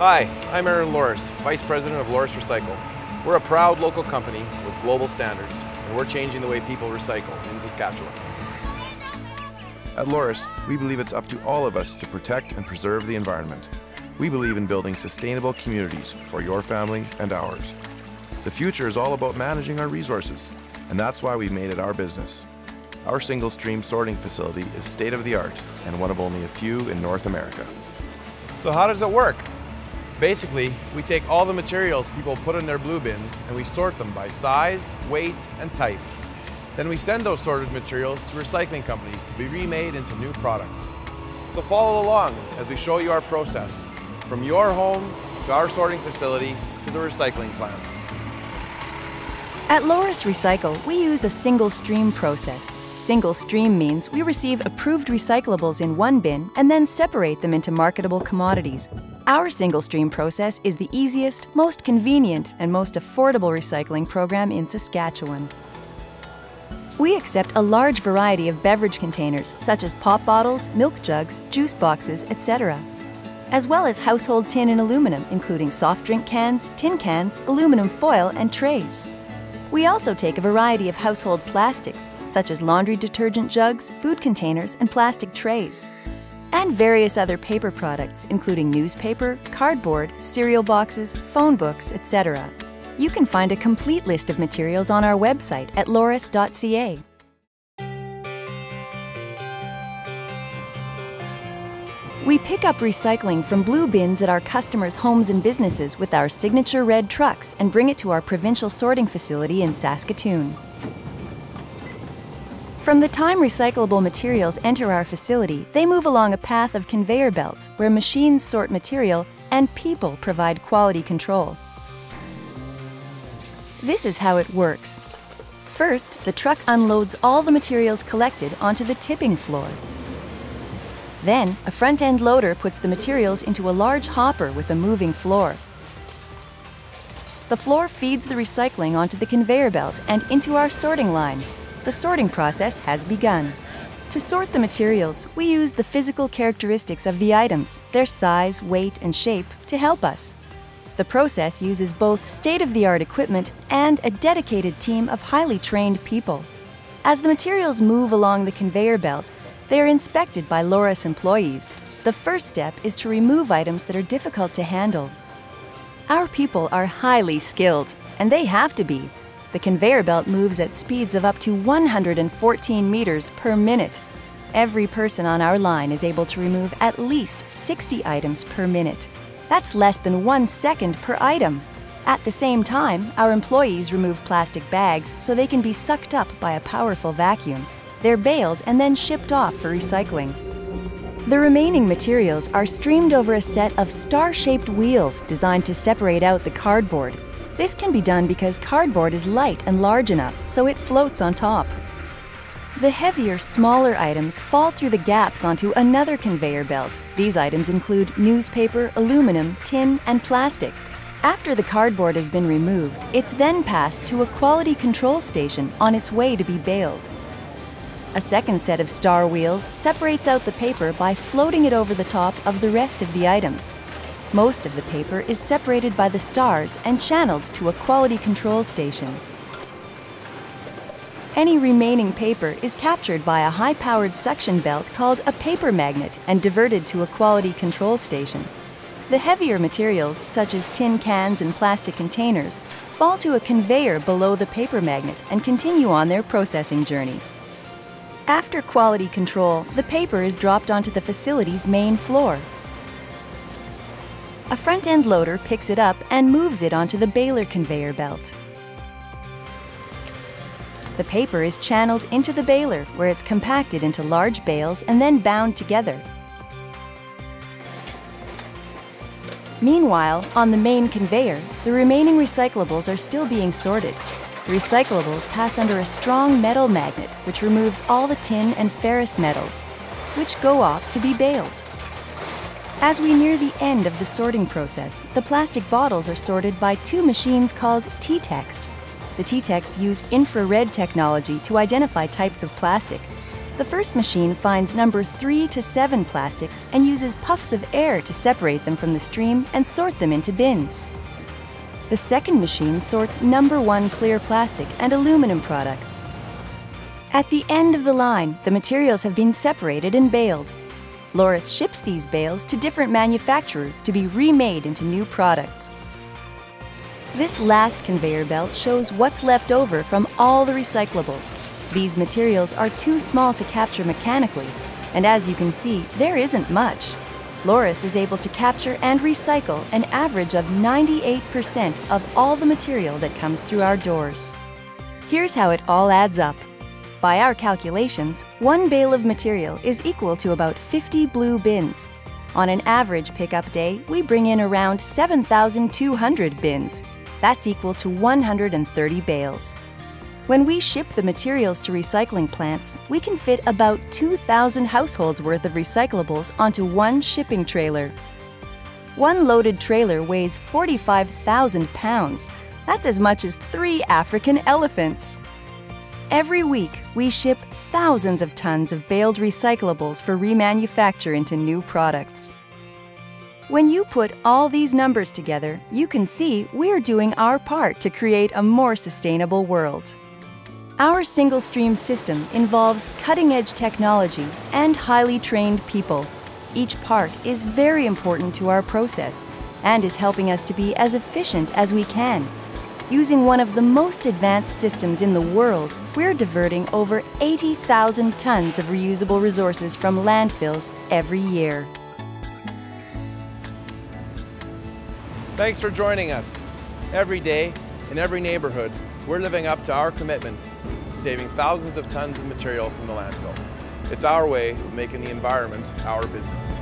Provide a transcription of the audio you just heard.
Hi, I'm Aaron Loraas, Vice President of Loraas Recycle. We're a proud local company with global standards, and we're changing the way people recycle in Saskatchewan. At Loraas, we believe it's up to all of us to protect and preserve the environment. We believe in building sustainable communities for your family and ours. The future is all about managing our resources, and that's why we've made it our business. Our single stream sorting facility is state of the art and one of only a few in North America. So, how does it work? Basically, we take all the materials people put in their blue bins and we sort them by size, weight, and type. Then we send those sorted materials to recycling companies to be remade into new products. So follow along as we show you our process, from your home to our sorting facility to the recycling plants. At Loraas Recycle, we use a single stream process. Single stream means we receive approved recyclables in one bin and then separate them into marketable commodities. Our single stream process is the easiest, most convenient, and most affordable recycling program in Saskatchewan. We accept a large variety of beverage containers, such as pop bottles, milk jugs, juice boxes, etc., as well as household tin and aluminum, including soft drink cans, tin cans, aluminum foil, and trays. We also take a variety of household plastics, such as laundry detergent jugs, food containers, and plastic trays. And various other paper products, including newspaper, cardboard, cereal boxes, phone books, etc. You can find a complete list of materials on our website at loraas.ca. We pick up recycling from blue bins at our customers' homes and businesses with our signature red trucks and bring it to our provincial sorting facility in Saskatoon. From the time recyclable materials enter our facility, they move along a path of conveyor belts where machines sort material and people provide quality control. This is how it works. First, the truck unloads all the materials collected onto the tipping floor. Then, a front end loader puts the materials into a large hopper with a moving floor. The floor feeds the recycling onto the conveyor belt and into our sorting line. The sorting process has begun. To sort the materials, we use the physical characteristics of the items, their size, weight, and shape, to help us. The process uses both state of the art equipment and a dedicated team of highly trained people. As the materials move along the conveyor belt, they are inspected by Loraas employees. The first step is to remove items that are difficult to handle. Our people are highly skilled, and they have to be. The conveyor belt moves at speeds of up to 114 meters per minute. Every person on our line is able to remove at least 60 items per minute. That's less than one second per item. At the same time, our employees remove plastic bags so they can be sucked up by a powerful vacuum. They're baled and then shipped off for recycling. The remaining materials are streamed over a set of star-shaped wheels designed to separate out the cardboard. This can be done because cardboard is light and large enough, so it floats on top. The heavier, smaller items fall through the gaps onto another conveyor belt. These items include newspaper, aluminum, tin, and plastic. After the cardboard has been removed, it's then passed to a quality control station on its way to be baled. A second set of star wheels separates out the paper by floating it over the top of the rest of the items. Most of the paper is separated by the stars and channeled to a quality control station. Any remaining paper is captured by a high-powered suction belt called a paper magnet and diverted to a quality control station. The heavier materials, such as tin cans and plastic containers, fall to a conveyor below the paper magnet and continue on their processing journey. After quality control, the paper is dropped onto the facility's main floor. A front-end loader picks it up and moves it onto the baler conveyor belt. The paper is channeled into the baler, where it's compacted into large bales and then bound together. Meanwhile, on the main conveyor, the remaining recyclables are still being sorted. Recyclables pass under a strong metal magnet which removes all the tin and ferrous metals, which go off to be baled. As we near the end of the sorting process, the plastic bottles are sorted by two machines called T-Tex. The T-Tex use infrared technology to identify types of plastic. The first machine finds number 3 to 7 plastics and uses puffs of air to separate them from the stream and sort them into bins. The second machine sorts number 1 clear plastic and aluminum products. At the end of the line, the materials have been separated and baled. Loraas ships these bales to different manufacturers to be remade into new products. This last conveyor belt shows what's left over from all the recyclables these materials are too small to capture mechanically, and as you can see, there isn't much. Loraas is able to capture and recycle an average of 98% of all the material that comes through our doors. Here's how it all adds up. By our calculations, one bale of material is equal to about 50 blue bins. On an average pickup day, we bring in around 7,200 bins. That's equal to 130 bales. When we ship the materials to recycling plants, we can fit about 2,000 households worth of recyclables onto one shipping trailer. One loaded trailer weighs 45,000 pounds. That's as much as three African elephants. Every week, we ship thousands of tons of baled recyclables for remanufacture into new products. When you put all these numbers together, you can see we're doing our part to create a more sustainable world. Our single stream system involves cutting edge technology and highly trained people. Each part is very important to our process and is helping us to be as efficient as we can. Using one of the most advanced systems in the world, we're diverting over 80,000 tons of reusable resources from landfills every year. Thanks for joining us. Every day, in every neighborhood, we're living up to our commitment to saving thousands of tons of material from the landfill. It's our way of making the environment our business.